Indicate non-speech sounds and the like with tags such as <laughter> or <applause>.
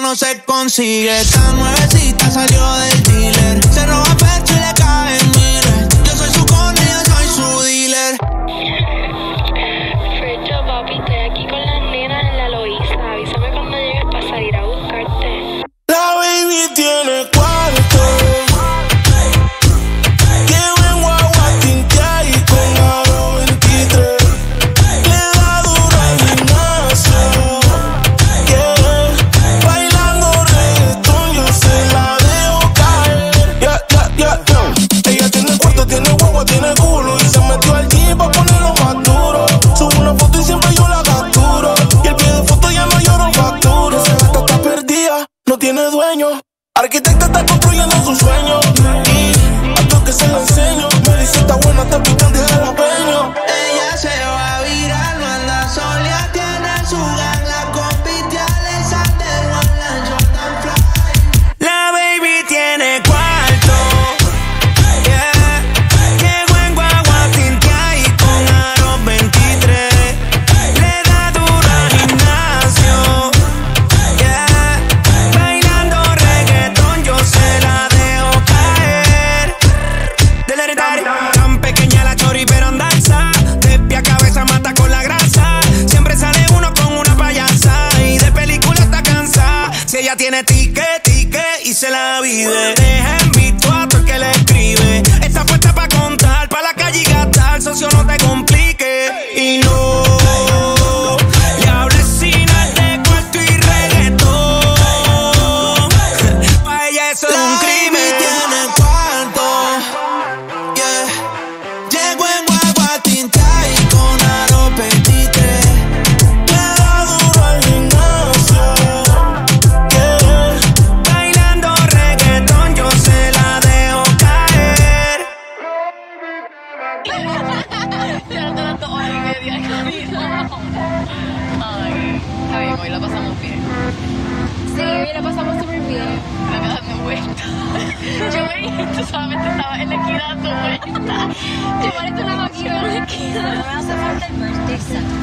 no se consigue. Tan nuevecita salió tiene dueño. arquitecto está construyendo su sueño. Ella tiene tique, tique y se la vive. Deja en visto a el que le escribe. Está puesta para contar, para la calle y gastar. Socio, no te complique. Y no. Llegó en Guagua Tintay cantidad de comida. Ay, está bien, hoy la pasamos bien. Sí, hoy la pasamos súper bien. Me acá dando vueltas. <laughs> Yo me tú solamente estaba en la equidad dando vueltas. Yo parezco una máquina en la equidad. No me hace falta el vértice.